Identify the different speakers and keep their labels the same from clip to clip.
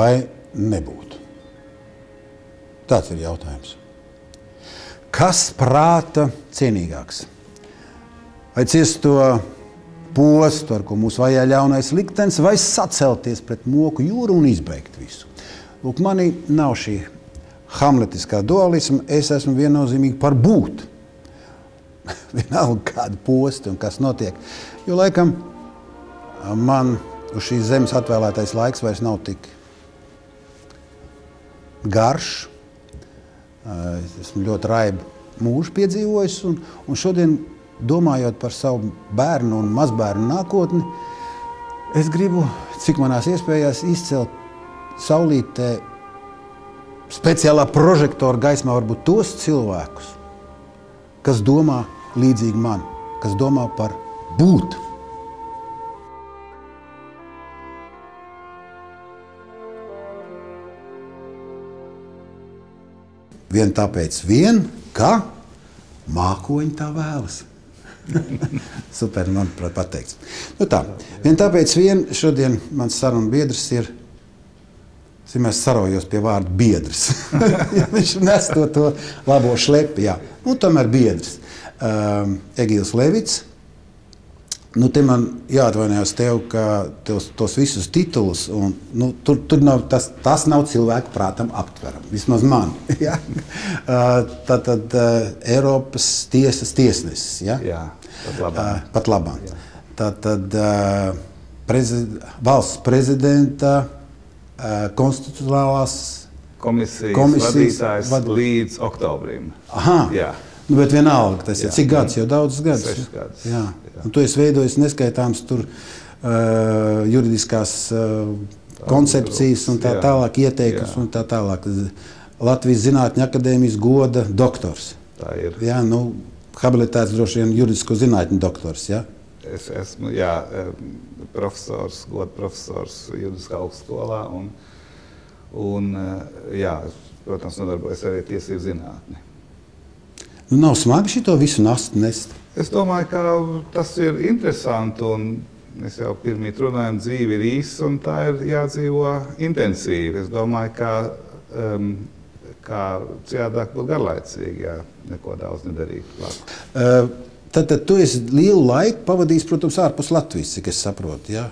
Speaker 1: vai nebūtu? Tāds ir jautājums. Kas prāta cienīgāks? Vai ciest to postu, ar ko mūs vajā ļaunais liktenis, vai sacelties pret moku jūru un izbeigt visu? Lūk, manī nav šī hamletiskā dualisma. Es esmu viennozīmīgi par būt. Vienalga, kāda posta un kas notiek. Jo laikam man uz šīs zemes atvēlētais laiks vairs nav tik garš. Es esmu ļoti raibu mūžu piedzīvojis, un, un šodien, domājot par savu bērnu un mazbērnu nākotni, es gribu, cik manās iespējās, izcelt saulītē speciālā prožektora gaismā varbūt tos cilvēkus, kas domā līdzīgi man, kas domā par būt. Vien tāpēc, vien, ka mākoņi tā vēlas. Super, manuprāt, pateikts. Nu tā, vien tāpēc, vien šodien mans sarunu biedrs ir Es sarojos pie vārda biedrs. viņš nes to, to labo šlepi. Jā. Nu, tomēr biedrs. Um, Egīls Levits. Nu, te man jāatvainojas tev, ka tos, tos visus titulus, un, nu, tur, tur nav, tas, tas nav cilvēku prātam aptverami. Vismaz man. ja? uh, tad Eiropas tiesas tiesnesis. Ja?
Speaker 2: Jā, pat labāk.
Speaker 1: Pat labāk. Tad, tad prezid, valsts prezidenta konstitucionālās
Speaker 2: komisijas, komisijas vadītājs vad... līdz oktobrim.
Speaker 1: Aha. Jā. Nu, bet vienalga, tas jā. ir cik gads, jau daudzus gadus.
Speaker 2: Sešas gadus.
Speaker 1: Jā. Jā. Un tu esi veidojis neskaitāms tur uh, juridiskās uh, koncepcijas un tā tālāk, ieteikums un tā tālāk. Latvijas Zinātņu akadēmijas goda doktors.
Speaker 2: Tā ir.
Speaker 1: Jā, nu, habilitēts droši vien juridisko zinātņu doktors. Jā?
Speaker 2: Es esmu jā, profesors, goda profesors juridiskā augstskolā. Un, un, jā, protams, nodarbojos arī tiesību zinātni.
Speaker 1: Nu, nav smagi šo visu nastu nest.
Speaker 2: Es domāju, ka tas ir interesanti. Mēs jau pirmie runājam, dzīve ir īsa un tā ir jādzīvo intensīvi. Es domāju, ka um, kā citādi būtu garlaicīgi, ja neko daudz nedarītu.
Speaker 1: Uh, tad, tad tu esi lielu laiku pavadījis, protams, ārpus Latvijas, cik es saprotu. Ja?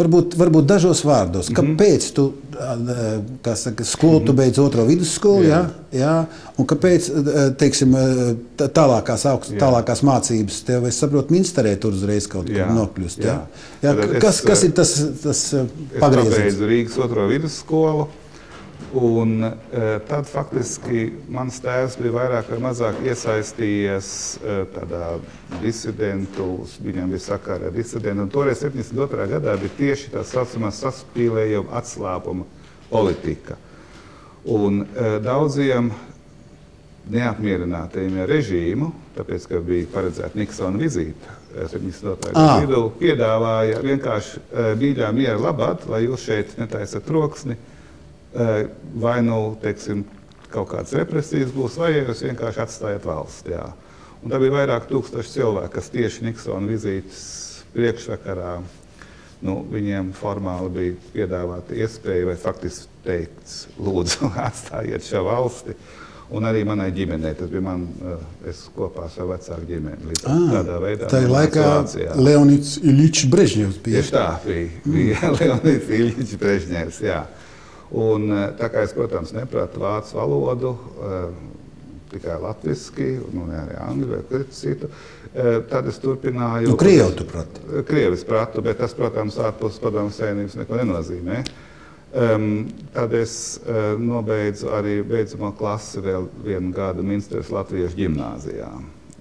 Speaker 1: Varbūt, varbūt dažos vārdos, -hmm. kāpēc tu saka, skolu, tu beidz otro vidusskolu, jā. Jā, jā, un kāpēc teiksim, tālākās, augst, tālākās mācības tev, es saprotu, Minsterē tur uzreiz kaut kur nokļūst. Jā. Jā? Jā, kas, kas ir tas, tas pagrieziens?
Speaker 2: Es pabeidzu Rīgas otro vidusskolu. Un, e, tad faktiski mans tēvs bija vairāk vai mazāk iesaistījies e, tādā disidentu, viņam bija sakara ar disidentu. Un toreiz 72. gadā bija tieši tā saucamā saspīlējuma atslāpuma politika. Un e, daudziem neapmierinātajiem ar režīmu, tāpēc, ka bija paredzēta Niksona vizīte 72. gada vidū, piedāvāja vienkārši mīļā miera labāk, lai jūs šeit netaisat troksni vai nu teiksim, kaut kādas represijas būs, vai jūs vienkārši atstājat valsts. Jā. Un tā bija vairāk tūkstoši cilvēku, kas tieši Niksona vizītes priekšvakarā nu, viņiem formāli bija piedāvāta iespēja, vai faktiski teikts, lūdzu, atstājiet šo valsti. Un arī manai ģimenei, tas bija man, es kopā ar savu vecāku ģimeni. Līdz
Speaker 1: ah, tādā veidā. Tā ir laikā Leonids Iličs Brežņevs
Speaker 2: bija. Tieši tā bija, bija mm. Leonids Iličs Brežņevs, jā. Un, eh, tā kā es, protams, nepratu vācu valodu, eh, tikai latviešu, nu, arī angļu vai kādu citu. Eh, tad es turpināju.
Speaker 1: Nu, Krievu tu prati?
Speaker 2: Krievis pratu, bet tas, protams, ārpus padomu savienības neko nenozīmē. Um, tad es uh, nobeidzu arī beidzamo klasi vēl vienu gadu Minstras Latviešu ģimnāzijā.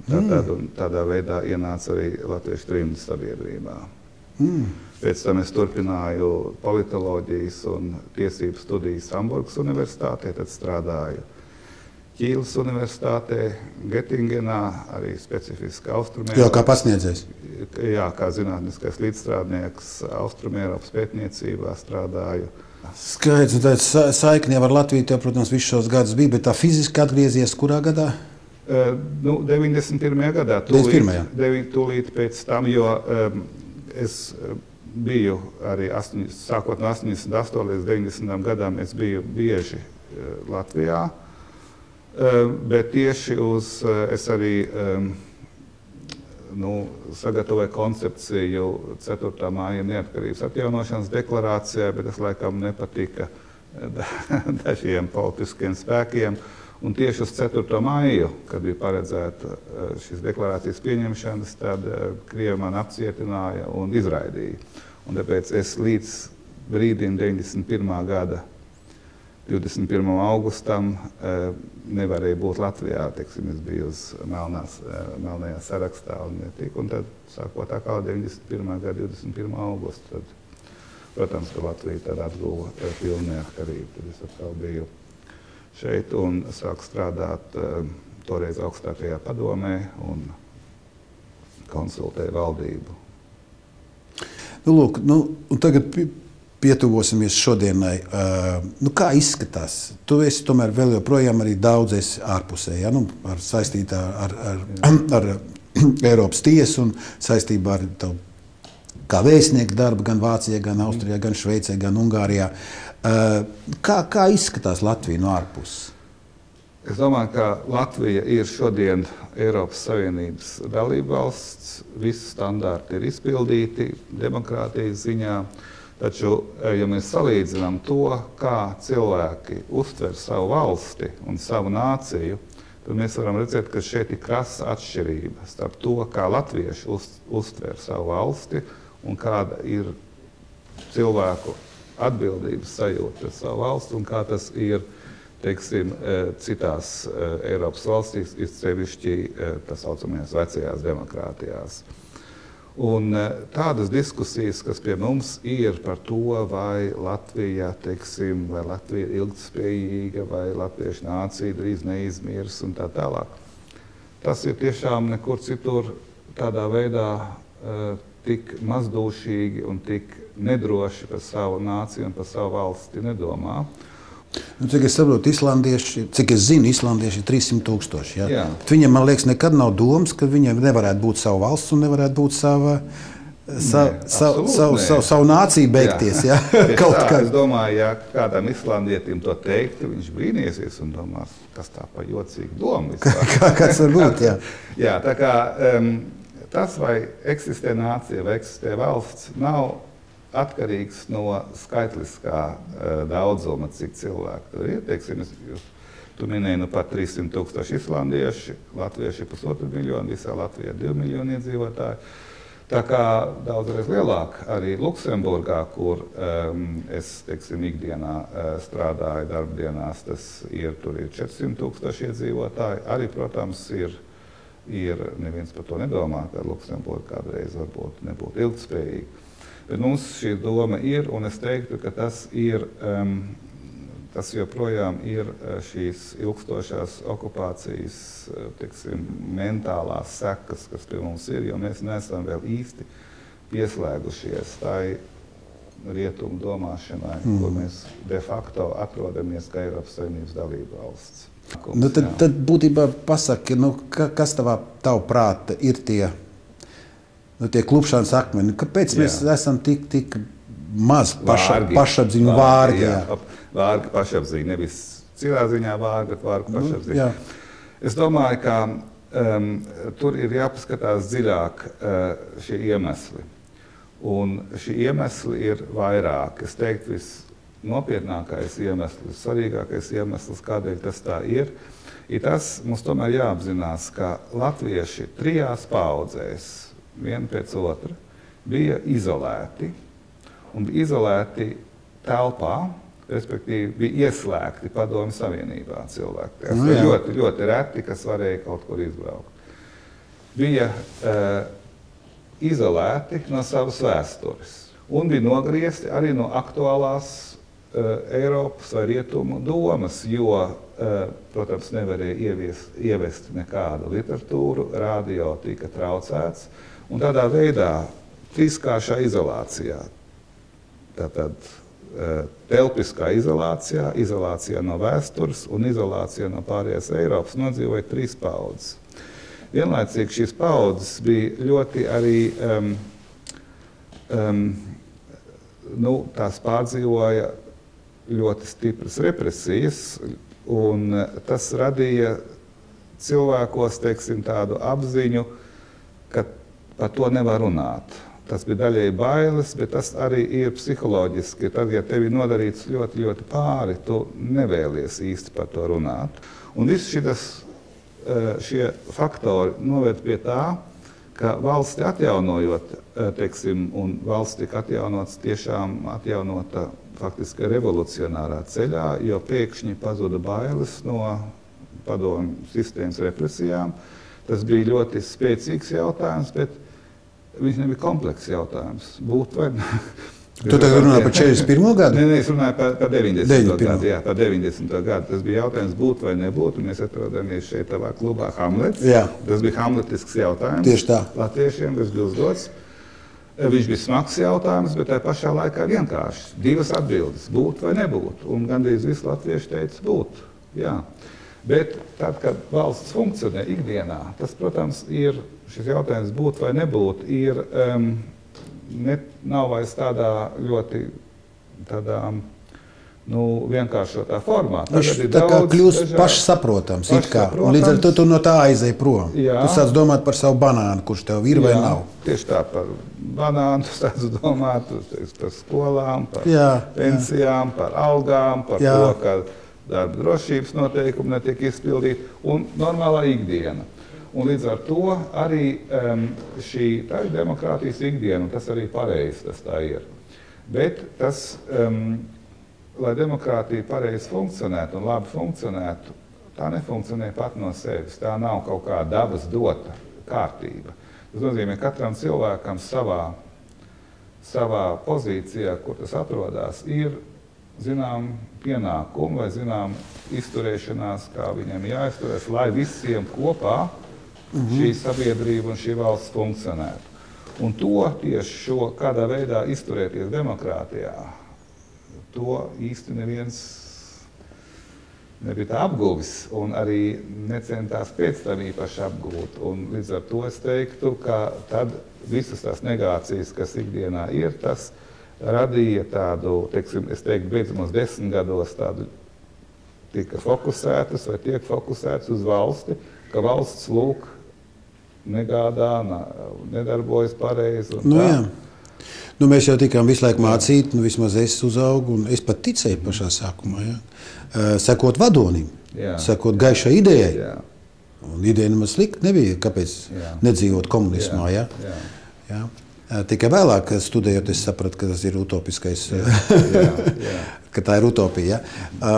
Speaker 2: Tad, mm. Tādā veidā ienāca arī Latviešu trimdas sabiedrībā. Mm. Pēc tam es turpināju politoloģijas un tiesību studijas Hamburgas Universitātē, tad strādāju Ķīlas Universitātē, Gettingenā, arī specifiski Austrumēropas.
Speaker 1: Jā, kā pasniedzējs?
Speaker 2: Jā, kā zinātniskais līdzstrādnieks Austrumēropas pētniecībā strādāju.
Speaker 1: Skaidrs, un tāds saikni ar Latviju, tev, protams, visus šos gadus bija, bet tā fiziski atgriezies kurā gadā?
Speaker 2: Nu, 91. gadā, tūlīt, 91. tūlīt pēc tam, jo um, es biju arī 8, sākot no 88 līdz 90 gadam, es biju bieži Latvijā. Bet tieši uz es arī nu, sagatavoju koncepciju 4. māja neatkarības atjaunošanas deklarācijā, bet tas laikam nepatika dažiem politiskiem spēkiem. Un tieši uz 4. maiju, kad bija paredzēta eh, šīs deklarācijas pieņemšanas, tad eh, Krievi man apcietināja un izraidīja. Un tāpēc es līdz brīdim 91. gada 21. augustam eh, nevarēju būt Latvijā. Teiksim, es biju uz melnās, melnajā sarakstā un netika. Un tad, sākot atkal 91. gada 21. augustu, tad, protams, ka Latvija tad atguva pilnu neatkarību. Tad es atkal biju šeit un sāku strādāt uh, toreiz augstākajā padomē un konsultēju valdību.
Speaker 1: Nu, lūk, nu, tagad pietuvosimies šodienai. Uh, nu, kā izskatās? Tu esi tomēr vēl joprojām arī daudz ārpusē, ja? nu, ar saistītā ar, ar, ar, ar Eiropas tiesu un saistībā ar tavu kā vēstnieku darbu gan Vācijā, gan Austrijā, gan Šveicē, gan Ungārijā. Uh, Eh, kā, kā izskatās Latvija no ārpuses?
Speaker 2: Es domāju, ka Latvija ir šodien Eiropas Savienības dalībvalsts. Visi standarti ir izpildīti demokrātijas ziņā. Taču, eh, ja mēs salīdzinām to, kā cilvēki uztver savu valsti un savu nāciju, tad mēs varam redzēt, ka šeit ir krasa atšķirība starp to, kā latvieši uz, uztver savu valsti un kāda ir cilvēku atbildības sajūta pret savu valsti un kā tas ir teiksim, e, citās e, Eiropas valstīs, ir sevišķi e, tā saucamajās vecajās demokrātijās. Un tādas diskusijas, kas pie mums ir par to, vai Latvija, teiksim, vai Latvija ir ilgspējīga, vai latviešu nācija drīz neizmirs un tā tālāk. Tas ir tiešām nekur citur tādā veidā tik mazdūšīgi un tik nedroši par savu nāciju un par savu valsti nedomā.
Speaker 1: Nu, cik es saprotu, islandieši, cik es zinu, islandieši ir 300 tūkstoši. Ja? Viņam, man liekas, nekad nav domas, ka viņam nevarētu būt sava valsts un nevarētu būt sava. Sa, savu, savu, savu, savu nāciju beigties. Jā.
Speaker 2: Jā. Kaut kā es domāju, ja kādam islandietim to teikt, viņš brīnīsies un domās, kas tā pa jocīgu domu.
Speaker 1: Kā, kāds var būt? Jā,
Speaker 2: jā tā kā um, tas, vai eksistē nācija vai eksistē valsts, nav atkarīgs no skaitliskā uh, daudzuma, cik cilvēku tur ir. Teiksim, jūs, tu minēji, nu pat 300 tūkstoši islandieši, latvieši ir pusotru miljonu, visā Latvijā ir 2 miljoni iedzīvotāji. Tā kā daudzreiz lielāk arī Luksemburgā, kur um, es teiksim, ikdienā uh, strādāju, darbdienās, tas ir, tur ir 400 tūkstoši iedzīvotāji. Arī, protams, ir, ir neviens par to nedomā, ka Luksemburga kādreiz varbūt nebūtu ilgspējīga. Bet mums šī doma ir, un es teiktu, ka tas ir. Um, tas joprojām ir eh, šīs ilgstošās okupācijas eh, tiksim, mentālās sekas, kas pie mums ir, jo mēs neesam vēl īsti pieslēgušies tai rietumu domāšanai, mm. kur mēs de facto atrodamies kā Eiropas Savienības dalība valsts.
Speaker 1: Nu, tad, tad būtībā pasaki, nu, ka, kas tavā, tavu prāta ir tie nu, tie klupšanas akmeņi. Kāpēc jā. mēs esam tik, tik maz paša, pašapziņu vārgi? Jā, jā.
Speaker 2: vārgi pašapziņa, nevis cilā ziņā vārgi, bet vārgi nu, pašapziņa. Nu, es domāju, ka um, tur ir jāpaskatās dziļāk uh, šie iemesli. Un šie iemesli ir vairāk. Es teiktu, visnopietnākais iemesls, svarīgākais iemesls, kādēļ tas tā ir, ir tas, mums tomēr jāapzinās, ka latvieši trijās paudzēs viena pēc otra, bija izolēti un bija izolēti telpā, respektīvi bija ieslēgti Padomju Savienībā cilvēki. Tas bija nu ļoti, ļoti reti, kas varēja kaut kur izbraukt. Bija uh, izolēti no savas vēstures un bija nogriezti arī no aktuālās uh, Eiropas vai Rietumu domas, jo, uh, protams, nevarēja ieviest, ievest nekādu literatūru, radio tika traucēts. Uh, Un tādā veidā, fiskāšā izolācijā, tātad e, telpiskā izolācijā, izolācijā no vēstures un izolācijā no pārējās Eiropas nodzīvoja trīs paudzes. Vienlaicīgi šīs paudzes bija ļoti arī um, um, nu, tās pārdzīvoja ļoti stipras represijas, un tas radīja cilvēkos teiksim, tādu apziņu, ka par to nevar runāt. Tas bija daļēji bailes, bet tas arī ir psiholoģiski. Tad, ja tev ir nodarīts ļoti, ļoti pāri, tu nevēlies īsti par to runāt. Un viss šitas, eh, šie faktori noved pie tā, ka valsti atjaunojot, eh, teiksim, un valsts tika atjaunots tiešām atjaunota faktiski revolucionārā ceļā, jo pēkšņi pazuda bailes no padomu sistēmas represijām. Tas bija ļoti spēcīgs jautājums, bet viņš nebija komplekss jautājums. Būt vai ne?
Speaker 1: Tu tagad runā par 41. gadu?
Speaker 2: Nē, nē, es runāju par, par 90. 91. gadu. Jā, par 90. gadu. Tas bija jautājums, būt vai nebūt. Mēs atrodamies šeit, tavā klubā Hamlets.
Speaker 1: Jā.
Speaker 2: Tas bija hamletisks jautājums.
Speaker 1: Tieši tā.
Speaker 2: Latviešiem tas bija uzdots. Viņš bija smags jautājums, bet tajā pašā laikā vienkārši divas atbildes - būt vai nebūt. Un gandrīz visi latvieši teica, būt. Jā. Bet tad, kad valsts funkcionē ikdienā, tas, protams, ir šis jautājums būt vai nebūt, ir, um, ne, nav vairs tādā ļoti tādā, nu, vienkāršotā formā.
Speaker 1: Viņš tā kā kļūst pašsaprotams, pašsaprotams. Līdz ar to tu no tā aizēji prom. Jā. Tu sāc domāt par savu banānu, kurš tev ir vai Jā, nav.
Speaker 2: Tieši tā par banānu, tu sāc domāt par skolām, par jā, pensijām, jā. par algām, par jā. to, darba drošības noteikumi netiek izpildīti un normālā ikdiena. Un līdz ar to arī um, šī ir demokrātijas ikdiena, un tas arī pareizi tas tā ir. Bet tas, um, lai demokrātija pareizi funkcionētu un labi funkcionētu, tā nefunkcionē pat no sevis. Tā nav kaut kā dabas dota kārtība. Tas nozīmē, ka katram cilvēkam savā, savā pozīcijā, kur tas atrodas, ir zinām pienākumu vai zinām izturēšanās, kā viņiem jāizturas, lai visiem kopā -hmm. šī sabiedrība un šī valsts funkcionētu. Un to tieši šo kādā veidā izturēties demokrātijā, to īsti neviens nebija apguvis un arī necentās pēc tam īpaši apgūt. Un līdz ar to es teiktu, ka tad visas tās negācijas, kas ikdienā ir, tas ir radīja tādu, teiksim, es teiktu, beidzamos desmit gados tādu tika fokusētas vai tiek fokusētas uz valsti, ka valsts lūk negādā, nedarbojas pareizi.
Speaker 1: Nu, jā. Nu, mēs jau tikām visu laiku mācīti, nu, vismaz es uzaugu, un es pat ticēju pašā sākumā. Ja? Sekot vadonim, jā. sekot gaišai idejai. Jā. Un ideja nemaz slikta nebija, kāpēc jā. nedzīvot komunismā. Jā. Ja? Jā. Jā. Tikai vēlāk, studējot, es sapratu, ka tas ir utopiskais, jā, jā, jā. ka tā ir utopija. Ja?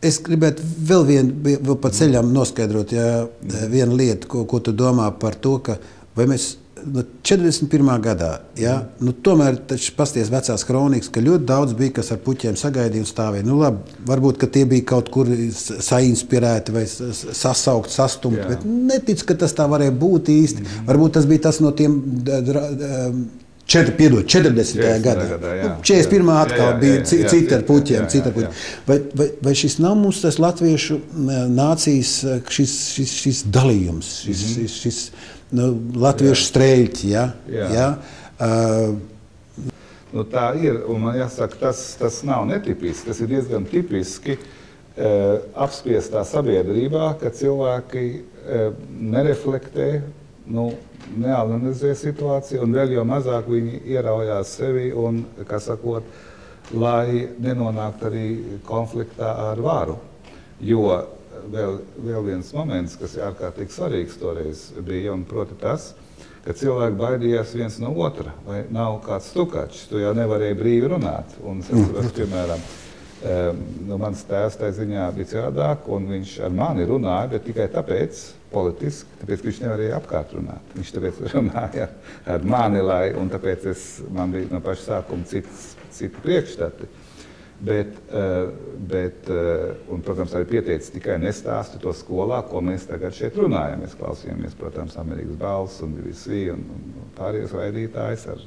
Speaker 1: Es gribētu vēl, vien, vēl pa ceļam noskaidrot ja, vienu lietu, ko, ko tu domā par to, ka vai mēs no 41. gadā, ja, nu, tomēr pasties vecās kronikas, ka ļoti daudz bija, kas ar puķiem sagaidīja un stāvēja. Nu, labi, varbūt tie bija kaut kur sainspirēti vai sasaukti, sastumti, Jā. bet netic, ka tas tā varēja būt īsti. Mm -hmm. Varbūt tas bija tas no tiem. Četri, piedod, 40. gadā. gadā jā, 41. Jā, atkal jā, bija cita ar puķiem. Jā, jā, jā, jā. Vai, vai, vai šis nav mums tas latviešu nācijas šis, šis, šis dalījums, šis, mm -hmm. šis, šis nu, latviešu jā. strēļķi? Ja? Jā. Ja? Uh,
Speaker 2: nu, tā ir. Man jāsaka, tas, tas nav netipisks. Tas ir diezgan tipiski uh, apspiestā sabiedrībā, ka cilvēki uh, nereflektē. Nu, neanalizē situāciju, un vēl jau mazāk viņi ieraujās sevi un, kā sakot, lai nenonāktu arī konfliktā ar varu. Jo vēl, vēl viens moments, kas ir ārkārtīgi svarīgs toreiz, bija un proti tas, ka cilvēki baidījās viens no otra, vai nav kāds stukačs, tu jau nevarēji brīvi runāt. Un es atceros, piemēram, nu, mans tēvs tajā ziņā bija citādāk, un viņš ar mani runāja, bet tikai tāpēc, politiski, tāpēc, ka viņš nevarēja apkārt runāt. Viņš tāpēc runāja ar mani, lai, un tāpēc es, man bija no paša sākuma cits, citi priekšstati. Bet, eh, bet, eh, un, protams, arī pieteicis tikai nestāstu to skolā, ko mēs tagad šeit runājam. Mēs klausījāmies, protams, Amerikas balss un BBC un, un pārējos raidītājus. Ar,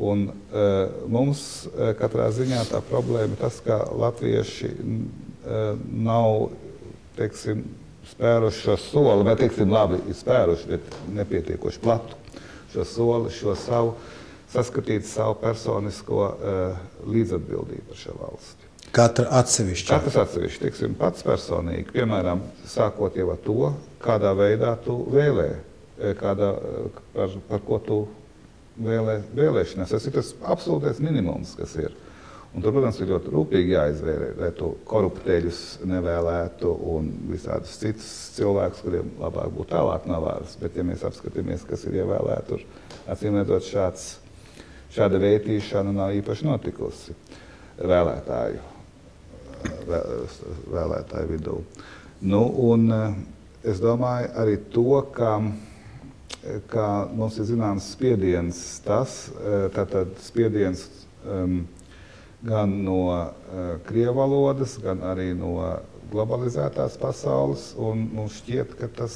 Speaker 2: un, uh, mums katrā ziņā tā problēma tas, ka latvieši nav, teiksim, spēruši šo soli, vai teiksim, labi, ir spēruši, bet nepietiekoši platu šo soli, šo savu saskatīt savu personisko uh, līdzatbildību par šo valsti.
Speaker 1: Katra atsevišķi.
Speaker 2: Katrs atsevišķi, teiksim, pats personīgi, piemēram, sākot jau ar to, kādā veidā tu vēlē, kādā, par, par ko tu vēlē, vēlēšanās. Tas ir tas absolūtais minimums, kas ir. Un tur, protams, ir ļoti rūpīgi jāizvērē, lai tu korupteļus nevēlētu un visādus citus cilvēkus, kuriem labāk būtu tālāk no varas. Bet, ja mēs apskatāmies, kas ir ievēlēti, tur acīm redzot, šāds, šāda vērtīšana nav īpaši notikusi vēlētāju, vēlētāju vidū. Nu, un es domāju arī to, ka ka mums ir zināms spiediens, tas tātad spiediens um, gan no uh, krievu valodas, gan arī no globalizētās pasaules. Mums šķiet, ka, tas,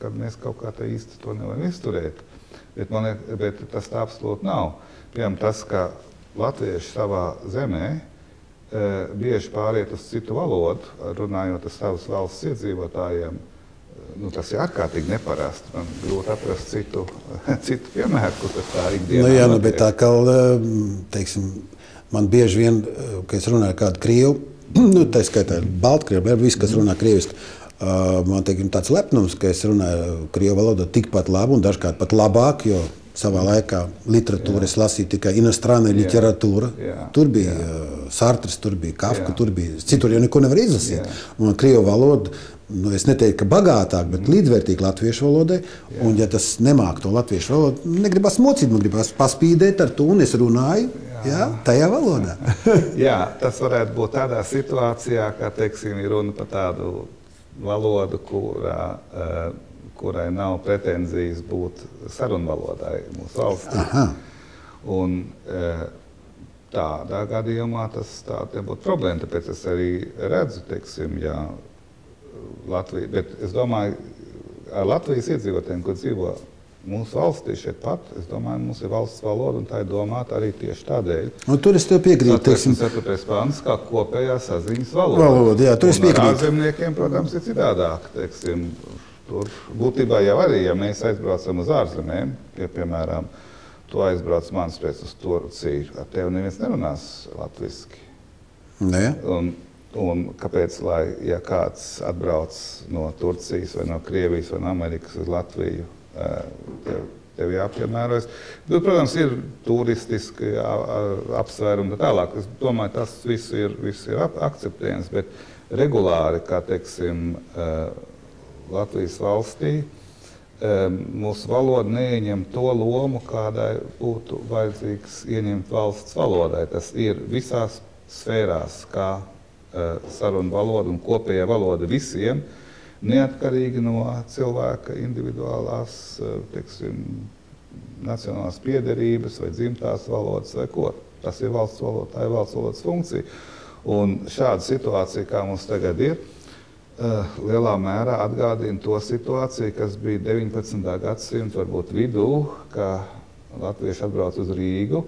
Speaker 2: ka mēs kaut kā tā īsti to nevaram izturēt. Bet, man, bet tas tā absolūti nav. Piemēram, tas, ka latvieši savā zemē uh, bieži pāriet uz citu valodu, runājot ar savas valsts iedzīvotājiem, nu, tas ir ārkārtīgi neparasti. Man grūti atrast citu, citu piemēru, kur tas tā ikdienā
Speaker 1: nu, jā, nu, bet tā kā, teiksim, Man bieži vien, eh, kad es runāju ar kādu krievu, nu, tā skaitā Baltkrievu, viss, kas runā krieviski, man teiksim, tāds lepnums, ka es runāju krievu valodā tikpat labi un dažkārt pat labāk, jo savā laikā literatūru es lasīju tikai inostrāna literatūra. Tur bija jā. Sartris, tur bija Kafka, tur bija citur jau neko nevar izlasīt. Un krievu valoda nu, es neteiktu, ka bagātāk, bet līdzvērtīgi latviešu valodai. Jā. Un, ja tas nemāk to latviešu valodu, negribas mocīt, man gribas paspīdēt ar to, un es runāju jā. Jā, tajā valodā.
Speaker 2: jā, tas varētu būt tādā situācijā, kā teiksim, ir runa par tādu valodu, kurā, uh, kurai nav pretenzijas būt sarunvalodai mūsu valstī. Aha. Un, uh, tādā gadījumā tas būtu problēma. Tāpēc es arī redzu, teiksim, ja Latvija. Bet es domāju, ar Latvijas iedzīvotājiem, kur dzīvo mūsu valstī šeit pat, es domāju, mums ir valsts valoda, un tā ir domāta arī tieši tādēļ.
Speaker 1: Un tur es tev piekrītu.
Speaker 2: Teiksim, 4. pāns kā kopējā saziņas valoda.
Speaker 1: valoda jā, tur es piekrītu.
Speaker 2: Ārzemniekiem, protams, ir citādāk. Teiksim, tur būtībā jau arī, ja mēs aizbraucam uz ārzemēm, ja, piemēram, tu aizbrauc manis pēc uz Turciju, ar tevi neviens nerunās latviski.
Speaker 1: Ne?
Speaker 2: Un, Un kāpēc, lai, ja kāds atbrauc no Turcijas, vai no Krievijas, vai no Amerikas uz Latviju, tev, tev jāpiemērojas? Nu, protams, ir turistiski apsvērumi un tā tālāk. Es domāju, tas viss ir, viss ir akceptējams, bet regulāri, kā teiksim, Latvijas valstī, mūsu valoda neieņem to lomu, kādai būtu vajadzīgs ieņemt valsts valodai. Tas ir visās sfērās, kā sarunu valoda un kopējā valoda visiem, neatkarīgi no cilvēka individuālās, eh, teiksim, nacionālās piederības vai dzimtās valodas vai ko. Tas ir valsts valoda, tā ir valsts valodas funkcija. Un šāda situācija, kā mums tagad ir, eh, lielā mērā atgādina to situāciju, kas bija 19. gadsimta varbūt vidū, ka latvieši atbrauc uz Rīgu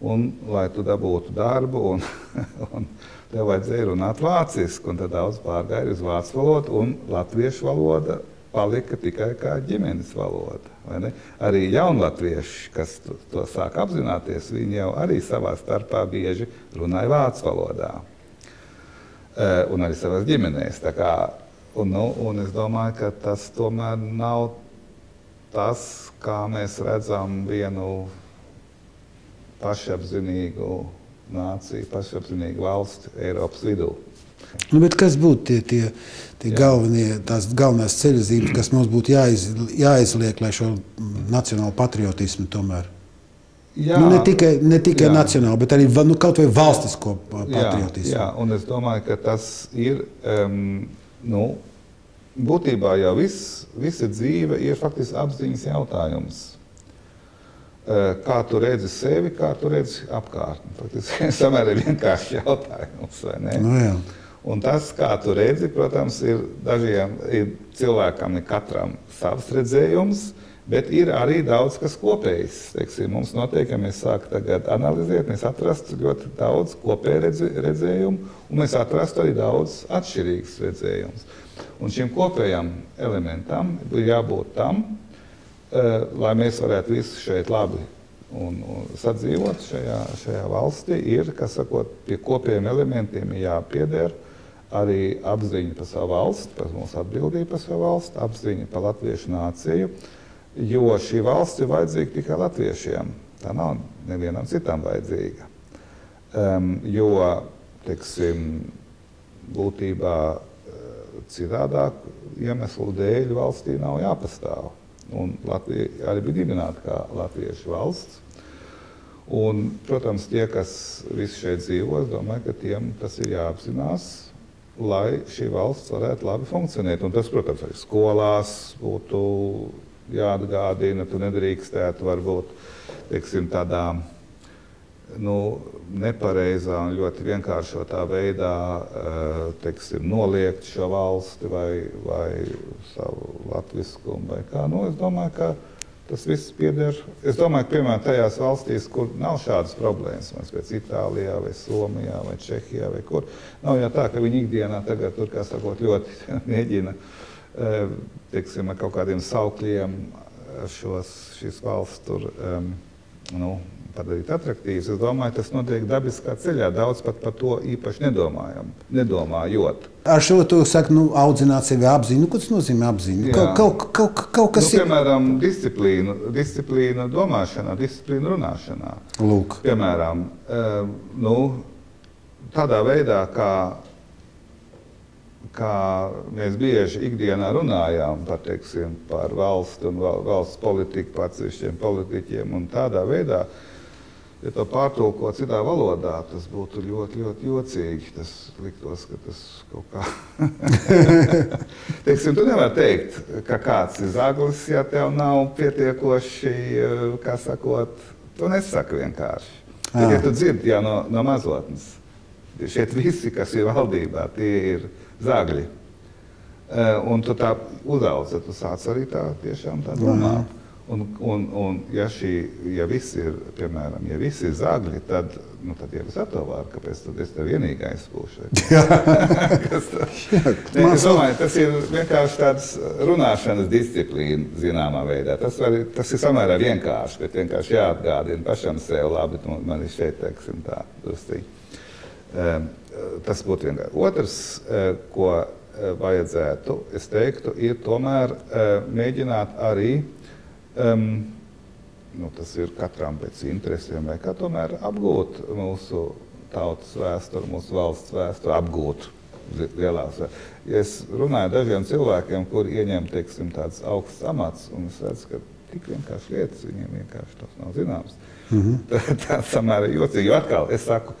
Speaker 2: un, lai tu dabūtu darbu un, un tev vajadzēja runāt vāciski, un tad daudz pārgāja uz vācu valodu, un latviešu valoda palika tikai kā ģimenes valoda. Arī jaunatvieši, kas to, to sāk apzināties, viņi jau arī savā starpā bieži runāja vācu valodā. E, un arī savās ģimenēs. Kā, un, nu, un es domāju, ka tas tomēr nav tas, kā mēs redzam vienu pašapzinīgu nācija, pašapziņīga valsts Eiropas vidū.
Speaker 1: Nu, kas būtu tie, tie, tie galvenie, tās galvenās ceļzīmes, kas mums būtu jāiz, jāizliek, lai šo nacionālo patriotismu tomēr? Jā, nu, ne tikai, ne tikai nacionālu, bet arī nu, kaut vai valstisko patriotismu.
Speaker 2: Jā, jā, un es domāju, ka tas ir um, nu, būtībā jau viss, visa dzīve ir faktiski apziņas jautājums. Eh, kā tu redzi sevi, kā tu redzi apkārtni. Tas ir samērā vienkāršs jautājums.
Speaker 1: Nu, jā.
Speaker 2: Un tas, kā tu redzi, protams, ir dažiem ir cilvēkam, ir katram savs redzējums, bet ir arī daudz kas kopējs. Teiksim, mums noteikti, ja mēs sākam analizēt, mēs atrastu ļoti daudz kopēju redzējumu, un mēs atrastu arī daudz atšķirīgus redzējumus. Un šim kopējam elementam ir jābūt tam, lai mēs varētu visi šeit labi un, un sadzīvot šajā, šajā valstī, ir, kas sakot, pie kopiem elementiem jāpieder arī apziņa par savu valsti, par mūsu atbildību par savu valsti, apziņa par latviešu nāciju, jo šī valsts ir vajadzīga tikai latviešiem. Tā nav nevienam citam vajadzīga. Um, jo, teiksim, būtībā citādāk iemeslu dēļ valstī nav jāpastāv. Un Latvija arī bija dibināta kā latviešu valsts. Un, protams, tie, kas visi šeit dzīvo, es domāju, ka tiem tas ir jāapzinās, lai šī valsts varētu labi funkcionēt. Un tas, protams, arī skolās būtu jāatgādina. Tu nedrīkstētu varbūt teiksim, tādā nu, nepareizā un ļoti vienkāršotā veidā eh, teiksim, noliegt šo valsti vai, vai savu latviskumu. Vai kā. nu, es domāju, ka tas viss pieder. Es domāju, ka piemēram tajās valstīs, kur nav šādas problēmas, pēc Itālijā, vai Somijā, vai Čehijā, vai kur, nav jau tā, ka viņi ikdienā tagad tur, kā sakot, ļoti mēģina eh, teiksim, ar kaut kādiem saukļiem šos, šīs valsts tur. Um, nu, padarīt attraktīvas. Es domāju, tas notiek dabiskā ceļā. Daudz pat par to īpaši nedomājam, nedomājot.
Speaker 1: Ar šo tu saki, nu, audzināt sevi apziņu. Nu, ko tas nozīmē apziņu? Kaut, kaut, kaut, kaut kas
Speaker 2: nu, piemēram, ir. Disciplīna, disciplīna domāšanā, disciplīna runāšanā.
Speaker 1: Lūk.
Speaker 2: Piemēram, nu, tādā veidā, kā kā mēs bieži ikdienā runājām par, teiksim, par valsti un valsts politiku, par atsevišķiem politiķiem un tādā veidā, ja to pārtulko citā valodā, tas būtu ļoti, ļoti jocīgi. Tas liktos, ka tas kaut kā. Teiksim, tu nevari teikt, ka kāds ir zaglis, ja tev nav pietiekoši, kā sakot, tu nesaki vienkārši. Tikai tu dzirdi jau no, no mazotnes. Šeit visi, kas ir valdībā, tie ir zagļi. Un tu tā uzaugi, tu sāc arī tā tiešām tā domāt. Un, un, un ja, šī, ja viss ir, piemēram, ja viss ir zagļi, tad, nu, tad jau es atvaru, kāpēc tad es te vienīgais būšu. ne, es domāju, tas ir vienkārši tāds runāšanas disciplīna zināmā veidā. Tas, var, tas ir samērā vienkārši, bet vienkārši jāatgādina pašam sev labi, man ir šeit, teiksim tā, drusciņi. Um, tas būtu viens. Otrs, uh, ko uh, vajadzētu, es teiktu, ir tomēr uh, mēģināt arī Um, nu, tas ir katram pēc interesēm, vai kā tomēr apgūt mūsu tautas vēsturi, mūsu valsts vēsturi, apgūt lielās. Ja es runāju dažiem cilvēkiem, kuri ieņem teiksim, tādas augstas amats, un es redzu, ka tik vienkārši lietas viņiem vienkārši tas nav zināms. Mm -hmm. tā, tā samērā jocīgi. Jo atkal es saku,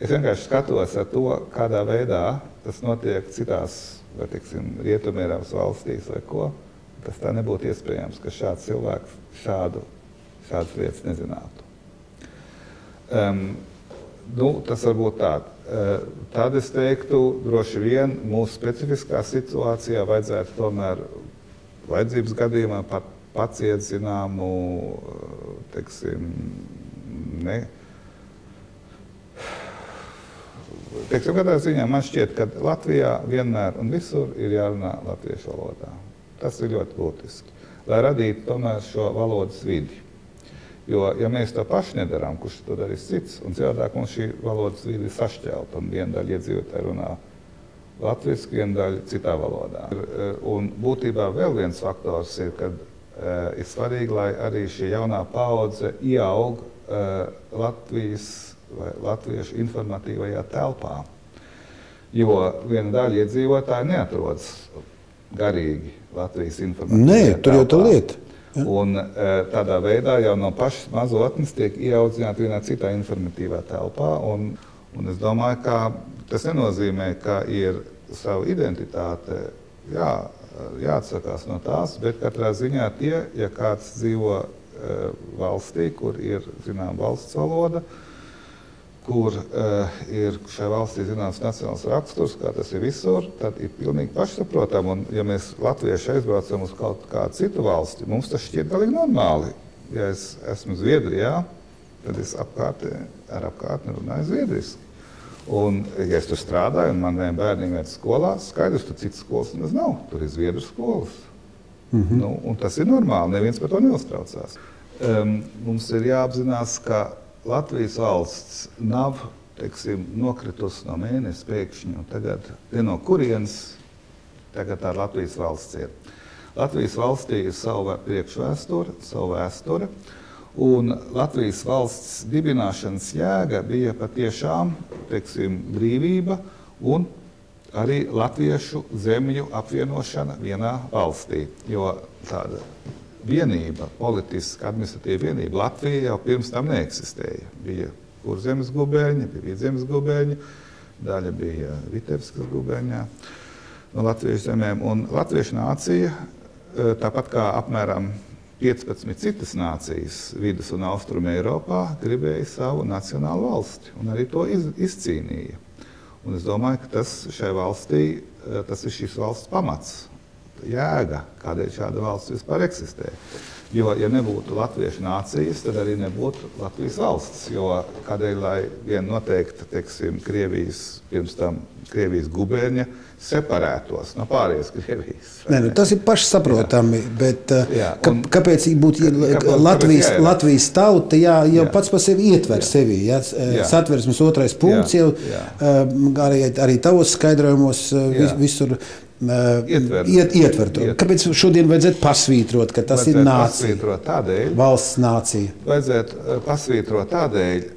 Speaker 2: es vienkārši skatos ar to, kādā veidā tas notiek citās, vai teiksim, Rietumērās valstīs vai ko tas tā nebūtu iespējams, ka šāds cilvēks šādu, šādas lietas nezinātu. Um, nu, tas var būt tā. Uh, tad es teiktu, droši vien mūsu specifiskā situācijā vajadzētu tomēr vajadzības gadījumā pat paciet zināmu, teiksim, ne, teiksim, kādā ziņā man šķiet, ka Latvijā vienmēr un visur ir jārunā latviešu valodā. Tas ir ļoti būtiski, lai radītu tomēr šo valodas vidi. Jo, ja mēs to paši nedarām, kurš to darīs cits, un cilvēkāk mums šī valodas vidi ir sašķelta, un viena daļa iedzīvotāji runā latviešu, viena daļa citā valodā. Eh, un būtībā vēl viens faktors ir, ka uh, ir svarīgi, lai arī šī jaunā paudze ieaug uh, Latvijas vai latviešu informatīvajā telpā. Jo viena daļa iedzīvotāji neatrodas garīgi Latvijas informācijas.
Speaker 1: Nē, tur jau tā lieta.
Speaker 2: Ja. Un, e, tādā veidā jau no pašas mazotnes tiek ieaudzināta vienā citā informatīvā telpā. Un, un es domāju, ka tas nenozīmē, ka ir sava identitāte jā, jāatsakās no tās, bet katrā ziņā tie, ja kāds dzīvo e, valstī, kur ir zinām valsts valoda, uh, kur uh, ir šai valstī zināms nacionāls raksturs, kā tas ir visur, tad ir pilnīgi pašsaprotami. Un, ja mēs latvieši aizbraucam uz kaut kādu citu valsti, mums tas šķiet galīgi normāli. Ja es esmu Zviedrijā, tad es apkārtē, ar apkārtni runāju zviedriski. Un, ja es tur strādāju, un maniem bērniem ir skolās, skaidrs, ka citas skolas nemaz nav. Tur ir zviedru skolas. Mm -hmm. nu, tas ir normāli, neviens par to neuztraucās. um, mums ir jāapzinās, ka Latvijas valsts nav teiksim, nokritusi no mēneša pēkšņi. Tagad no kurienes tagad tā Latvijas valsts ir? Latvijas valstī ir sava priekšvēsture, sava vēsture. Un Latvijas valsts dibināšanas jēga bija patiešām teiksim, brīvība un arī latviešu zemju apvienošana vienā valstī. Jo tāda vienība, politiska, administratīva vienība Latvija jau pirms tam neeksistēja. Bija kurzemes gubernija, bija vidzemes gubernija, daļa bija Vitebskas gubernijā no latviešu zemēm. Un latviešu nācija, eh, tāpat kā apmēram 15 citas nācijas vidus un austrumu Eiropā, gribēja savu nacionālu valsti un arī to iz, izcīnīja. Un es domāju, ka tas šai valstī, eh, tas ir šīs valsts pamats jēga, kādēļ šāda valsts vispār eksistē. Jo, ja nebūtu latviešu nācijas, tad arī nebūtu Latvijas valsts. Jo kādēļ, lai viena noteikta, teiksim, Krievijas, pirms tam Krievijas gubernija separētos no pārējās Krievijas.
Speaker 1: Nē, nu, tas ir pašsaprotami, jā. bet uh, jā, un, ka, kāpēc būtu ka, Latvijas, jā, jā. Latvijas tauta jā, jau jā. pats par sevi ietver jā. sevi? Jā, jā. Satversmes otrais punkts jā. jau jā. Uh, arī, arī tavos skaidrojumos vis, visur Ietvert. Iet, ietver to. Iet. Kāpēc šodien vajadzētu pasvītrot, ka tas vajadzētu ir nācija?
Speaker 2: Tādēļ,
Speaker 1: valsts nācija.
Speaker 2: Vajadzētu pasvītrot tādēļ,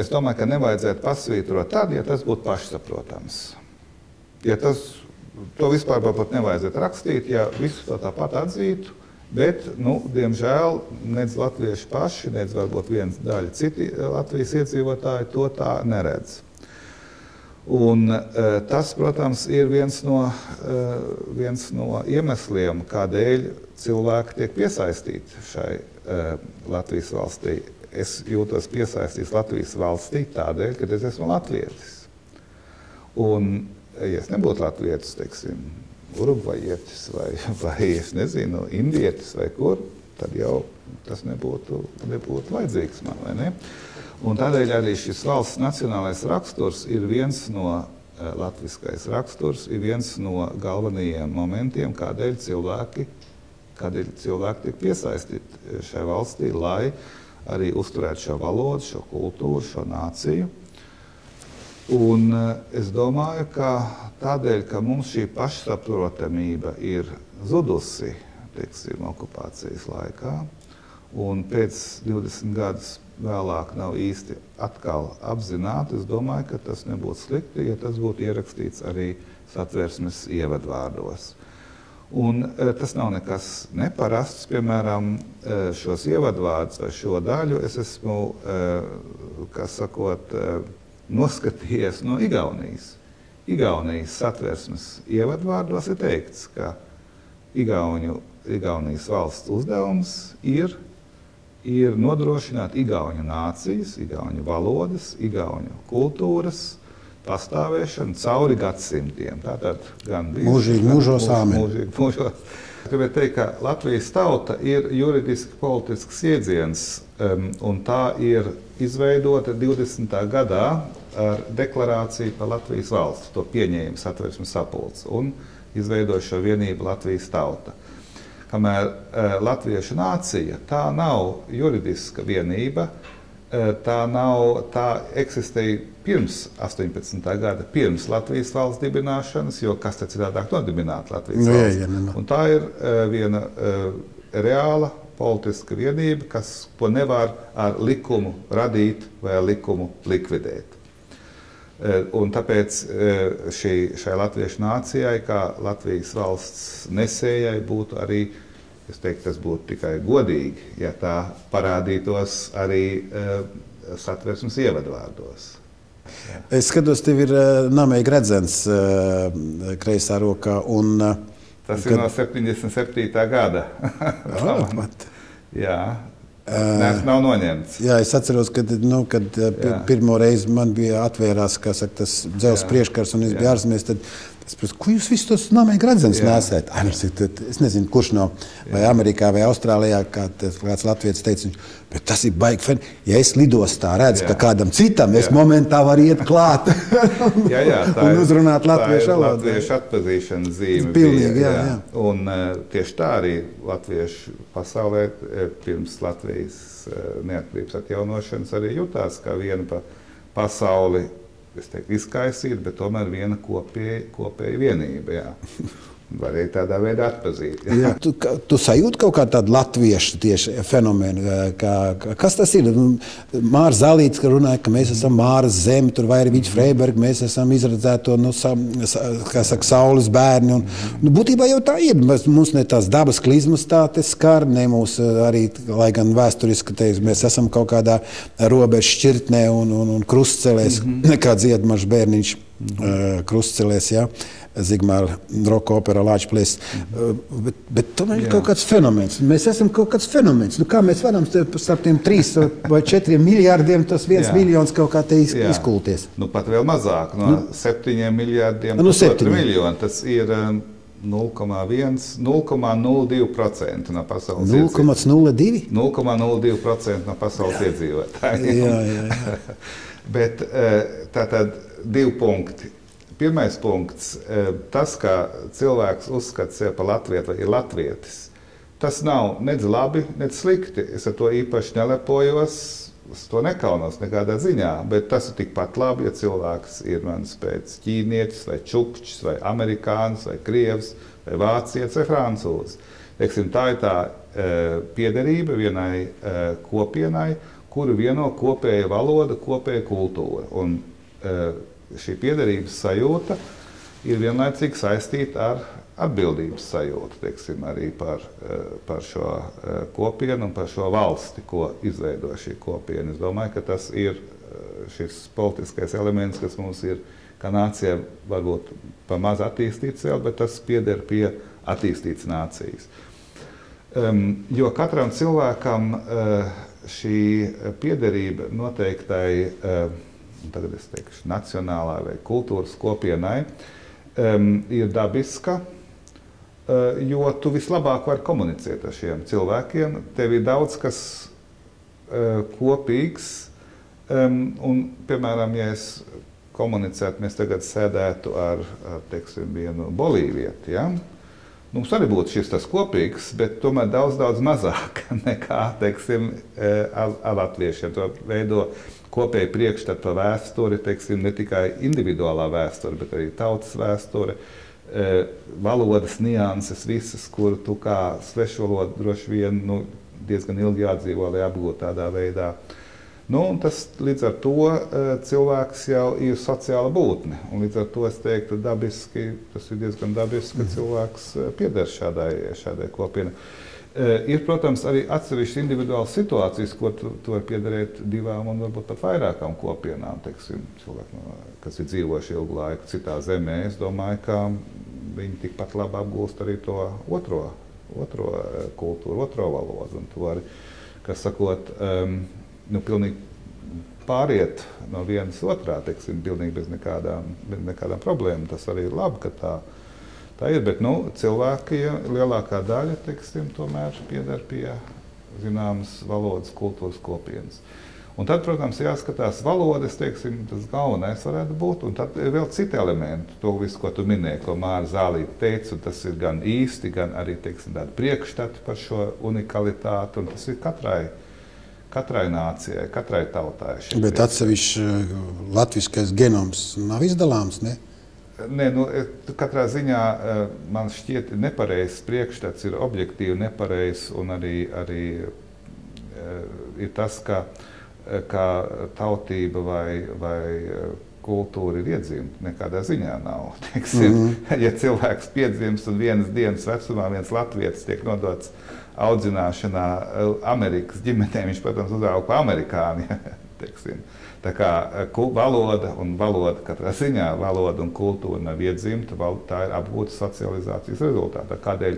Speaker 2: es domāju, ka nevajadzētu pasvītrot tad, ja tas būtu pašsaprotams. Ja tas, to vispār pat nevajadzētu rakstīt, ja visu to tāpat atzītu, bet, nu, diemžēl, nedz latvieši paši, nedz varbūt viens daļa citi Latvijas iedzīvotāji to tā neredz. Un, uh, tas, protams, ir viens no, uh, viens no iemesliem, kādēļ cilvēki tiek piesaistīti šai uh, Latvijas valstī. Es jūtos piesaistīts Latvijas valstī tādēļ, ka es esmu latvietis. Un, ja es nebūtu latvietis, teiksim, urugvajietis vai, vai es nezinu, indietis vai kur, tad jau tas nebūtu, nebūtu vajadzīgs man, vai ne? Un tādēļ arī šis valsts nacionālais raksturs ir viens no eh, latviskais raksturs, ir viens no galvenajiem momentiem, kādēļ cilvēki, kādēļ cilvēki tiek piesaistīti eh, šai valstī, lai arī uzturētu šo valodu, šo kultūru, šo nāciju. Un eh, es domāju, ka tādēļ, ka mums šī pašsaprotamība ir zudusi teiksim, okupācijas laikā, un pēc 20 gadus vēlāk nav īsti atkal apzināti. Es domāju, ka tas nebūtu slikti, ja tas būtu ierakstīts arī satversmes ievadvārdos. Un, e, tas nav nekas neparasts. Piemēram, e, šos ievadvārdus vai šo daļu es esmu e, sakot, noskatījies no Igaunijas. Igaunijas satversmes ievadvārdos ir teikts, ka Igauņu, Igaunijas valsts uzdevums ir ir nodrošināt igauņu nācijas, igauņu valodas, igauņu kultūras pastāvēšanu cauri gadsimtiem. Tātad gan
Speaker 1: mūžīgi, mūžos āmen. Mūžīgi,
Speaker 2: mūžos. Gribētu teikt, ka Latvijas tauta ir juridiski politisks iedziens, um, un tā ir izveidota 20. gadā ar deklarāciju par Latvijas valsts. To pieņēma satversmes sapulcs un izveidoja šo vienību Latvijas tauta. Kamēr uh, latviešu nācija tā nav juridiska vienība, uh, tā, nav, tā eksistēja pirms 18. gada, pirms Latvijas valsts dibināšanas, jo kas tad citādāk nodibināt Latvijas
Speaker 1: nu,
Speaker 2: valsts?
Speaker 1: Jā, jā, jā.
Speaker 2: Un tā ir uh, viena uh, reāla politiska vienība, kas to nevar ar likumu radīt vai ar likumu likvidēt. Un tāpēc šī, šai latviešu nācijai, kā Latvijas valsts nesējai, būtu arī, es teiktu, tas būtu tikai godīgi, ja tā parādītos arī satversmes ievadvārdos.
Speaker 1: Es skatos, tev ir namīgi redzams kreisā rokā. Un,
Speaker 2: Tas kad... ir no 77. gada. Jā, Nē, nav noņemts.
Speaker 1: Jā, es atceros, kad, nu, kad jā. pirmo reizi man bija atvērās saka, tas dzelzs priekškars un es biju ārzemēs. Tad Es, protams, ko jūs visus tos nāmēji gradzenus nesat? Es nezinu, kurš no vai Amerikā vai Austrālijā, kā kāds latviečs teica, bet tas ir baigi fen. Ja es lidostā redzu, jā. ka kādam citam, es jā. momentā varu iet klāt
Speaker 2: jā, jā,
Speaker 1: un uzrunāt latviešu
Speaker 2: valodu. Latviešu atpazīšanas zīme.
Speaker 1: Pilnīgi, bija, jā, jā.
Speaker 2: Un uh, tieši tā arī latviešu pasaulē pirms Latvijas uh, neatkarības atjaunošanas arī jutās kā viena pa pasauli es teiktu, izkaisīt, bet tomēr viena kopēja, kopēja vienība. Jā. Var arī tādā veidā atpazīt.
Speaker 1: Jā. Jā, tu, tu sajūti kaut kādu tādu latviešu tieši fenomenu. Kā, kas tas ir? Nu, Mārcis Zalīts runāja, ka mēs esam Māras zeme, tur vai arī Vīķa Freiberga, mēs esam izredzēto nu, sa, saka, saules bērni. Un, nu, būtībā jau tā ir. Mums ne tās dabas klizmas tā skar, ne mūs arī, lai gan vēsturiski teiks, mēs esam kaut kādā robežu šķirtnē un, un, un krustcelēs, mm -hmm. nekā dziedmašs bērniņš mm -hmm. krustcelēs. Ja? Zigmāra roka opera Latvijas. Mm -hmm. bet, bet tomēr ir kaut kāds fenomens. Mēs esam kaut kāds fenomens. Nu, kā mēs varam starp tiem trīs vai četriem miljardiem, tas viens Jā. miljons kaut kā te iz, Jā. izkulties?
Speaker 2: Nu, pat vēl mazāk, no nu? septiņiem miljardiem. Nu, septiņi. miljoni. Tas ir 0,1, 0,02% no pasaules
Speaker 1: 0,02?
Speaker 2: 0,02% no pasaules iedzīvotājiem.
Speaker 1: Jā, jā, jā.
Speaker 2: bet eh, tā tad divi punkti Pirmais punkts e, - tas, ka cilvēks uzskata sevi par latviešu vai ir latvietis. Tas nav nec labi, nec slikti. Es ar to īpaši nelepojos. Es to nekaunos nekādā ziņā, bet tas ir tikpat labi, ja cilvēks ir mans pēc ķīnietis, vai čukčs, vai amerikānis, vai krievs, vai vācietis, vai francūzs. Teiksim, tā ir tā e, piederība vienai e, kopienai, kuru vieno kopēja valoda, kopēja kultūra. Un, e, šī piederības sajūta ir vienlaicīgi saistīta ar atbildības sajūtu teiksim, arī par, eh, par šo eh, kopienu un par šo valsti, ko izveido šī kopiena. Es domāju, ka tas ir eh, šis politiskais elements, kas mums ir kā nācijai, varbūt pa maz attīstīts vēl, bet tas pieder pie attīstītas nācijas. Um, jo katram cilvēkam uh, šī piederība noteiktai uh, tagad es teikšu, nacionālā vai kultūras kopienai, um, ir dabiska, uh, jo tu vislabāk vari komunicēt ar šiem cilvēkiem. Tev ir daudz kas uh, kopīgs. Um, un, piemēram, ja es komunicētu, mēs tagad sēdētu ar, ar teiksim, vienu bolīvieti. Ja? Mums arī būtu šis tas kopīgs, bet tomēr daudz, daudz mazāk nekā teiksim, ar, ar latviešiem. To veido kopēju priekšstatu par vēsturi, teiksim, ne tikai individuālā vēsture, bet arī tautas vēsture, e, valodas nianses, visas, kur tu kā svešvaloda droši vien nu, diezgan ilgi jādzīvo, lai apgūtu tādā veidā. Nu, tas līdz ar to e, cilvēks jau ir sociāla būtne. Līdz ar to es teiktu, dabiski, tas ir diezgan dabiski, ka mhm. cilvēks e, pieder šādai, šādai kopienai. Eh, ir, protams, arī atsevišķas individuālas situācijas, ko tu, tu vari piederēt divām un varbūt pat vairākām kopienām. Teiksim, cilvēki, kas ir dzīvojuši ilgu laiku citā zemē, es domāju, ka viņi tikpat labi apgūst arī to otro, otro eh, kultūru, otro valodu. Un to arī, kas sakot, um, nu, pilnīgi pāriet no vienas otrā, teiksim, pilnīgi bez nekādām, bez nekādām problēmām. Tas arī ir labi, ka tā ir Tā ir, bet nu, cilvēki, lielākā daļa, teiksim, tomēr pieder pie zināmas valodas kultūras kopienas. Un tad, protams, jāskatās valodas, teiksim, tas galvenais varētu būt, un tad ir vēl citi elementi, to visu, ko tu minēji, ko Māra Zālīte teica, un tas ir gan īsti, gan arī, teiksim, tādi priekšstati par šo unikalitāti, un tas ir katrai, katrai nācijai, katrai tautai.
Speaker 1: Bet atsevišķi uh, latviskais genoms nav izdalāms, ne?
Speaker 2: Nē, nu, katrā ziņā eh, man šķiet, ka nepareizs priekšstats ir objektīvi nepareizs. Arī, arī eh, ir tas, ka, ka tautība vai, vai kultūra ir iedzimta. Nekādā ziņā nav. Teiksim, mm -hmm. Ja cilvēks piedzimst un vienas dienas vecumā viens latviečs tiek nodots audzināšanā Amerikas ģimenē, viņš, protams, uzauga kā amerikāni. Tā kā eh, valoda un valoda katrā ziņā, valoda un kultūra nav iedzimta, tā ir apgūta socializācijas rezultātā. Kādēļ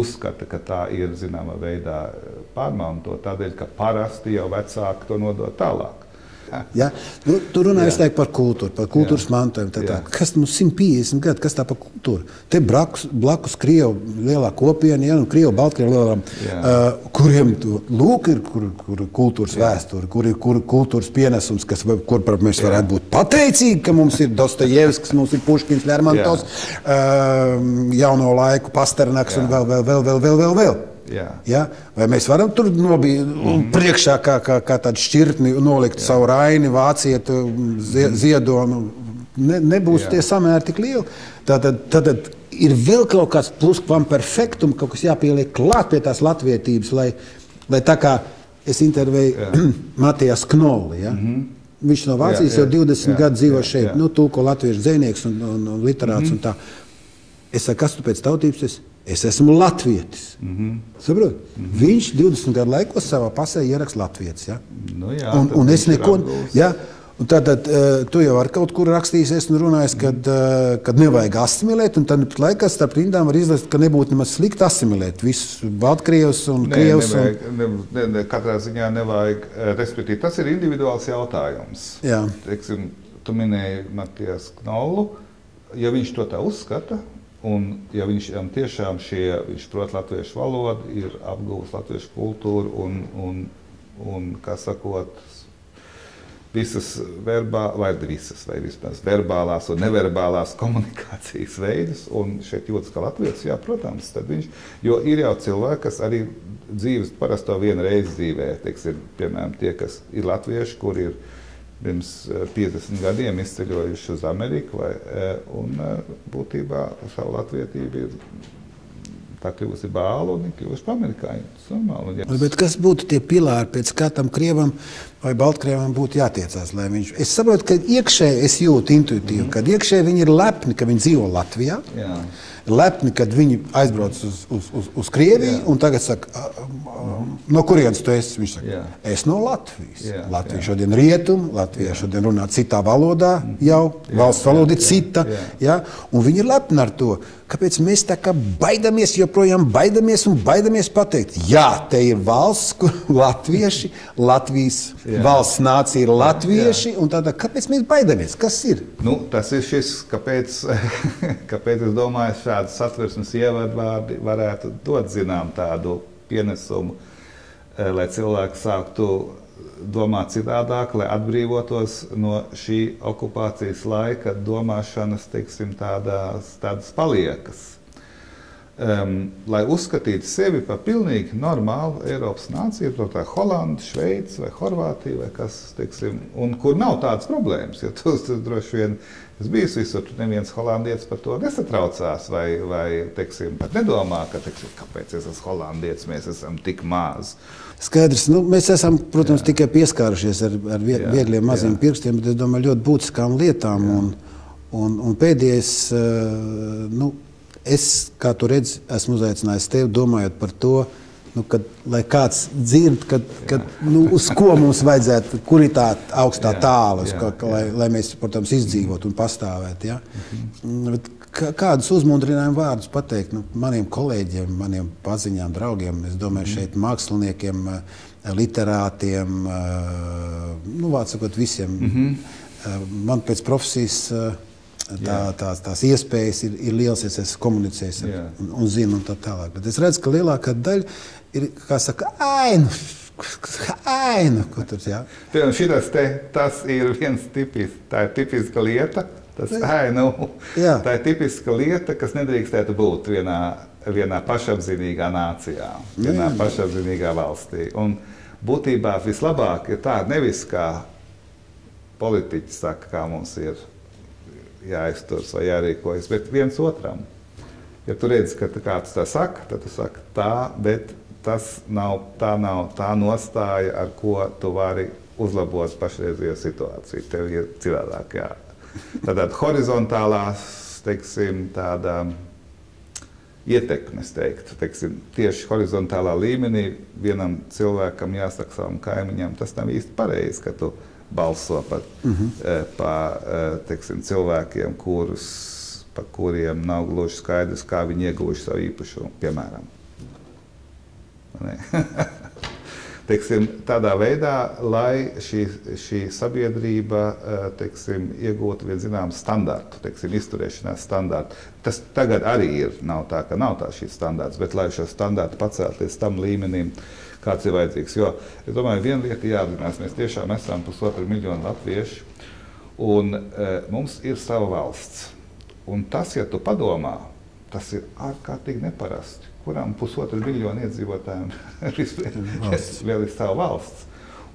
Speaker 2: uzskata, ka tā ir zināmā veidā eh, pārmantota? Tādēļ, ka parasti jau vecāki to nodod tālāk.
Speaker 1: Ja? Nu, tu runā visu laiku par kultūru, par kultūras mantojumu. Tā, tā. Kas mums 150 gadi, kas tā par kultūru? Te blakus, blakus Krievu lielā kopiena, ja, un Krievu, Baltkrievu lielām, uh, kuriem tu, lūk ir kur, kur kultūras Jā. vēsture, kur ir kur, kultūras pienesums, kas, kur par mēs varētu būt pateicīgi, ka mums ir Dostojevskis, mums ir Puškins, Lermontovs, uh, jauno laiku Pasternaks Jā. un vēl, vēl, vēl, vēl, vēl, vēl. vēl. Jā. Ja? Vai mēs varam tur nobīt mm -hmm. priekšā, kā, kā, kā tādu šķirtni, nolikt Jā. savu raini, vāciet, ziedonu? Ne, nebūs Jā. tie samēri tik lieli. Tātad, tātad ir vēl kaut kāds pluskvam perfektum, kaut kas jāpieliek klāt pie tās latvietības, lai, lai tā kā es intervēju Matijas Knoli. Ja? Mm -hmm. Viņš no Vācijas jā, jā, jau 20 jā, gadu dzīvo jā, šeit, jā. nu, tūko latviešu dzinieks un, un, un literāts. Mm -hmm. un tā. es saku, kas tu pēc tautības esi? Es esmu latvietis. Mm -hmm. Saprot? Mm -hmm. Viņš 20 gadu laikos savā pasē ieraksta latvietis. Ja?
Speaker 2: Nu, jā,
Speaker 1: un, un es neko. Ja? Un tātad uh, tu jau ar kaut kur rakstījies un runājis, kad, uh, kad nevajag asimilēt, un tad laikā starp rindām var izlasīt, ka nebūtu nemaz slikti asimilēt visus Baltkrievus un
Speaker 2: nē,
Speaker 1: Krievus.
Speaker 2: Nevajag, un... ne, ne, ne, katrā ziņā nevajag, respektīvi, tas ir individuāls jautājums.
Speaker 1: Jā.
Speaker 2: Teiksim, tu minēji Matijas Knollu, ja viņš to tā uzskata, Un, ja viņš tiešām šie, viņš prot latviešu valodu, ir apguvis latviešu kultūru un, un, un kā sakot, visas verbālās, vai visas, vai vismaz verbālās un neverbālās komunikācijas veidus, un šeit jūtas kā latviešu, jā, protams, tad viņš, jo ir jau cilvēki, kas arī dzīves parasto vienu reizi dzīvē, teiksim, piemēram, tie, kas ir latvieši, kur ir pirms 50 eh, gadiem izceļojuši uz Ameriku, vai, eh, un eh, būtībā savu latvietību ir tā kļuvusi bāla un kļuvusi par amerikāņu.
Speaker 1: Bet kas būtu tie pilāri, pēc kā tam krievam vai baltkrievam būtu jātiecās? Viņš... Es saprotu, ka iekšēji es jūtu intuitīvi, mm. ka iekšēji viņi ir lepni, ka viņi dzīvo Latvijā. Jā lepni, kad viņi aizbrauc uz, uz, uz, uz Krieviju jā. un tagad saka, no kurienes tu esi? Viņš saka, jā. es no Latvijas. Jā, Latvija jā. šodien rietum, Latvija jā. šodien runā citā valodā jau, jā, valsts valoda ir cita. Jā, jā. Ja? Un viņi ir lepni ar to. Kāpēc mēs tā kā baidamies, joprojām baidamies un baidamies pateikt, jā, te ir valsts, kur latvieši, Latvijas jā. valsts nācija ir latvieši, tādā, kāpēc mēs baidamies? Kas ir?
Speaker 2: Nu, tas ir šis, kāpēc, kāpēc es domāju, šādi satversmes ievadvārdi varētu dot zinām tādu pienesumu, eh, lai cilvēki sāktu domāt citādāk, lai atbrīvotos no šī okupācijas laika domāšanas, teiksim, tādās, tādas paliekas. Um, lai uzskatītu sevi par pilnīgi normālu Eiropas nāciju, to tā Holanda, Šveice vai Horvātija vai kas, teiksim, un kur nav tādas problēmas, jo tu droši vien Es biju visur, tur neviens holandietis par to nesatraucās, vai, vai teiksim, nedomā, ka, teiksim, kāpēc es esmu holandietis, mēs esam tik mazi.
Speaker 1: Skaidrs, nu, mēs esam, protams, jā. tikai pieskārušies ar, ar vie, jā, viegliem maziem jā. pirkstiem, bet es domāju, ļoti būtiskām lietām. Un, un, un pēdējais, uh, nu, es, kā tu redzi, esmu uzaicinājis tevi domājot par to, nu, kad, lai kāds dzird, kad, kad, nu, uz ko mums vajadzētu, kur ir tā augstā tāla, lai, lai mēs, protams, izdzīvotu un pastāvētu. Ja? Mhm. Kādus uzmundrinājumu vārdus pateikt nu, maniem kolēģiem, maniem paziņām, draugiem, es domāju, mhm. šeit māksliniekiem, eh, literātiem, eh, nu, vārdsakot, visiem. Mm -hmm. Man pēc profesijas tā, tās, tās iespējas ir, ir liels, es komunicēju ar, un, un zinu, un tā tālāk. Bet es redzu, ka lielākā daļa ir, kā saka, ainu. Ainu, ko tur jā.
Speaker 2: Šitas te, tas ir viens tipisks, tā ir tipiska lieta, Tas ainu, Jā. tā ir tipiska lieta, kas nedrīkstētu būt vienā, vienā pašapziņīgā nācijā, vienā Jā. pašapziņīgā valstī. Un būtībā vislabāk ir tā, nevis kā politiķi saka, kā mums ir jāizturas vai jārīkojas, bet viens otram. Ja tu redzi, ka kāds tā saka, tad tu saki tā, bet tas nav tā, nav tā nostāja, ar ko tu vari uzlabot pašreizējo situāciju. Tev ir citādāk jā Tātad horizontālās, teiksim, tāda ietekmes, teiktu, teiksim, tieši horizontālā līmenī vienam cilvēkam jāsaka savam kaimiņam, tas nav īsti pareizi, ka tu balso par, mm -hmm. pa, eh, teiksim, cilvēkiem, kurus, par kuriem nav gluži skaidrs, kā viņi ieguvuši savu īpašumu, piemēram. teiksim, tādā veidā, lai šī, šī sabiedrība teiksim, iegūtu vienu zināmu standartu, teiksim, izturēšanās standartu. Tas tagad arī ir. Nav tā, ka nav tā šīs standarts, bet lai šo standartu pacelt līdz tam līmenim, kāds ir vajadzīgs. Jo es domāju, viena lieta jāapzinās, mēs tiešām esam pusotru miljonu latviešu, un e, mums ir sava valsts. Un tas, ja tu padomā, tas ir ārkārtīgi neparasti kurām pusotru miljonu iedzīvotājiem vēl ir sava valsts.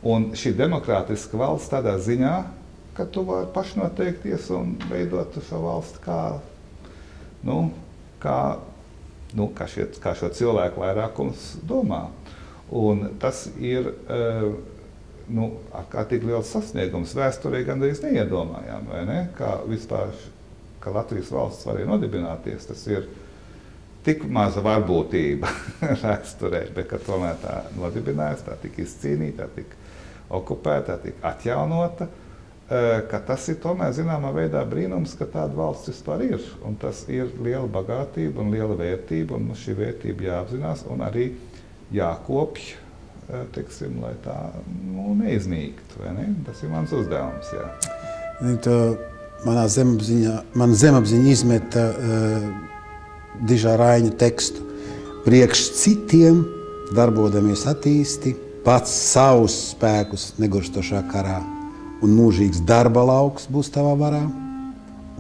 Speaker 2: Un šī demokrātiska valsts tādā ziņā, ka tu vari pašnoteikties un veidot šo valsti kā, nu, kā, nu, kā, šie, kā šo cilvēku vairākums domā. Un tas ir uh, nu, ārkārtīgi liels sasniegums. Vēsturē gandrīz neiedomājām, ne? Kā vispār, ka Latvijas valsts varēja nodibināties. Tas ir uh, tik maza varbūtība vēsturē, bet tomēr tā nodibinājusi, tā tika izcīnīta, tā tika okupēta, tā tika atjaunota. Ka tas ir tomēr zināmā veidā brīnums, ka tāda valsts vispār ir. Un tas ir liela bagātība un liela vērtība, un šī vērtība jāapzinās un arī jākopj, teiksim, lai tā nu, neiznīktu. Ne? Tas ir mans uzdevums.
Speaker 1: Tā manā zemapziņā, man zemapziņa izmeta uh, dižā raiņa tekstu. Priekš citiem darbodamies attīsti, pats savus spēkus negurstošā karā, un mūžīgs darba lauks būs tavā varā,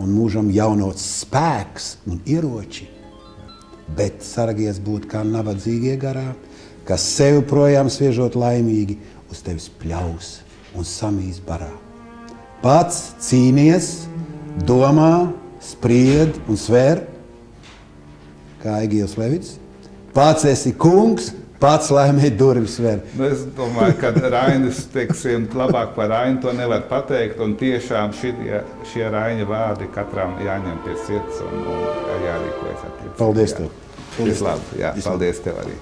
Speaker 1: un mūžam jaunots spēks un ieroči. Bet saragies būt kā nabadzīgie garā, kas sevi projām sviežot laimīgi, uz tevis pļaus un samīs barā. Pats cīnies, domā, spried un svēr, kā Egīls Levits. Pats esi kungs, pats laimīgi durvis vēl.
Speaker 2: Nu, es domāju, ka Rainis, teiksim, labāk par Rainu to nevar pateikt. Un tiešām šie, šie Raina vārdi katram jāņem pie sirds un, un jārīkojas attiecīgi.
Speaker 1: Paldies tev!
Speaker 2: Paldies, labi, jā, paldies tev arī!